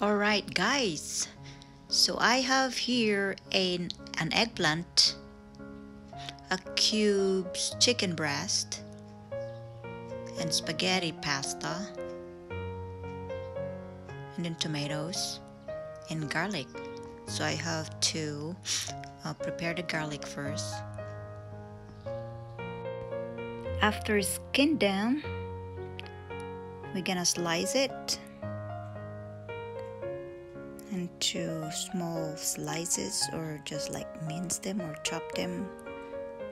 Alright guys, so I have here an, an eggplant, a cubes chicken breast, and spaghetti pasta, and then tomatoes, and garlic. So I have to uh, prepare the garlic first. After skin them, we're gonna slice it into small slices or just like mince them or chop them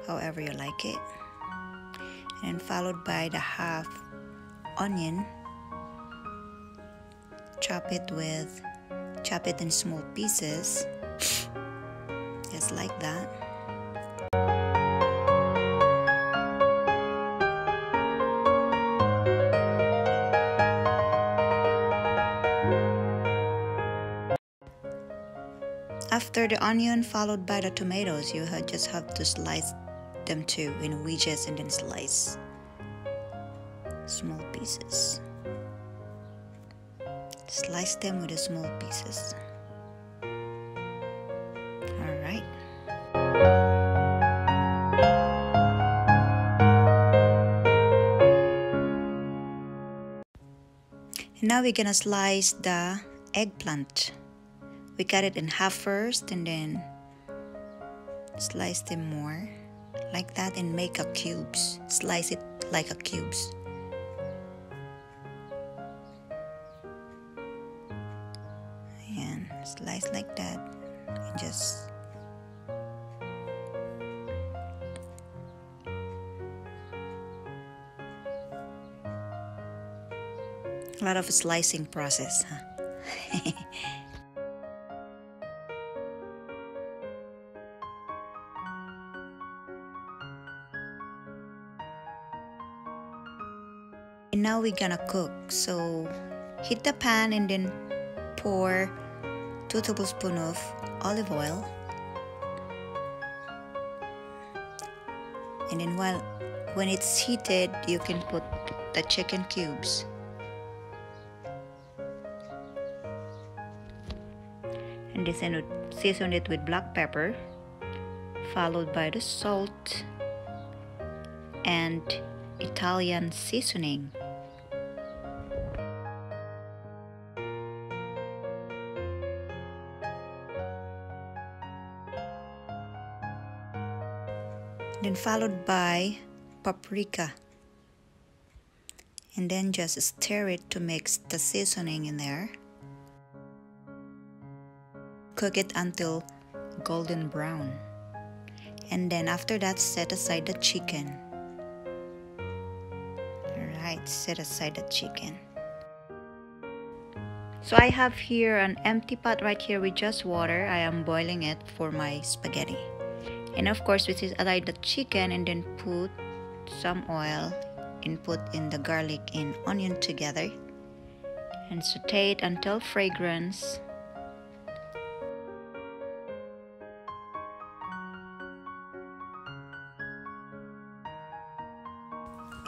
however you like it. And followed by the half onion chop it with chop it in small pieces just like that After the onion followed by the tomatoes, you just have to slice them too in wedges and then slice small pieces. Slice them with the small pieces. Alright. Now we're gonna slice the eggplant we cut it in half first and then slice them more like that and make a cubes. Slice it like a cubes. And slice like that and just a lot of slicing process huh and now we're gonna cook. So heat the pan and then pour 2 tablespoons of olive oil. And then while when it's heated you can put the chicken cubes. And then season it with black pepper followed by the salt and Italian seasoning. Then followed by paprika. And then just stir it to mix the seasoning in there. Cook it until golden brown. And then after that, set aside the chicken set aside the chicken. So I have here an empty pot right here with just water. I am boiling it for my spaghetti. And of course we set aside the chicken and then put some oil and put in the garlic and onion together and saute it until fragrance.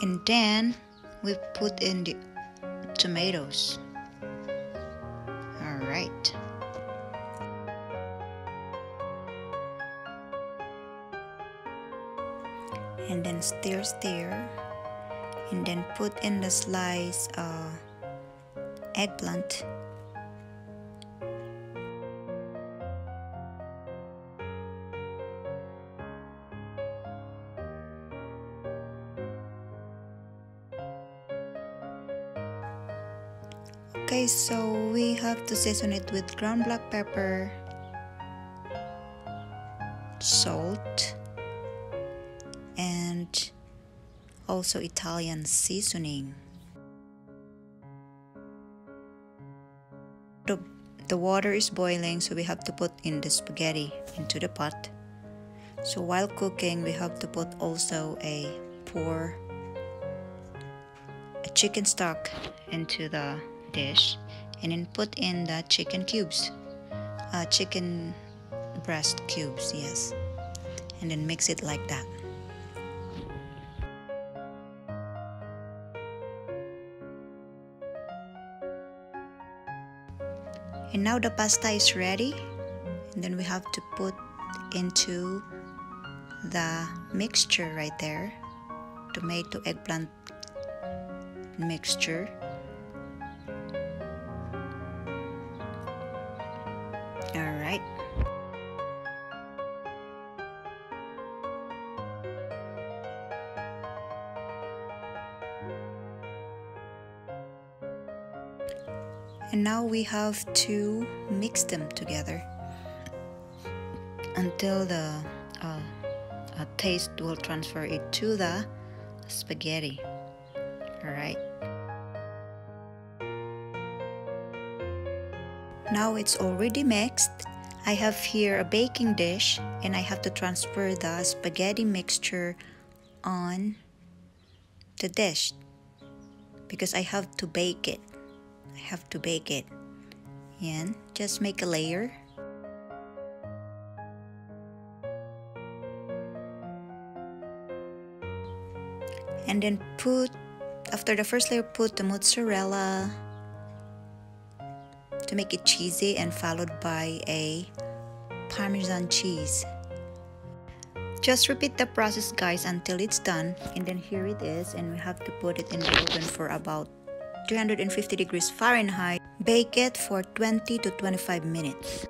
And then we put in the tomatoes. All right. And then stir stir. And then put in the slice uh, eggplant Okay, so we have to season it with ground black pepper, salt, and also Italian seasoning. The, the water is boiling, so we have to put in the spaghetti into the pot. So while cooking, we have to put also a pour a chicken stock into the dish and then put in the chicken cubes. Uh, chicken breast cubes yes. And then mix it like that. And now the pasta is ready. And then we have to put into the mixture right there. Tomato eggplant mixture and now we have to mix them together until the uh, uh, taste will transfer it to the spaghetti. All right now it's already mixed. I have here a baking dish and I have to transfer the spaghetti mixture on the dish because I have to bake it have to bake it. And just make a layer. And then put after the first layer put the mozzarella to make it cheesy and followed by a parmesan cheese. Just repeat the process guys until it's done. And then here it is and we have to put it in the oven for about 350 degrees Fahrenheit bake it for 20 to 25 minutes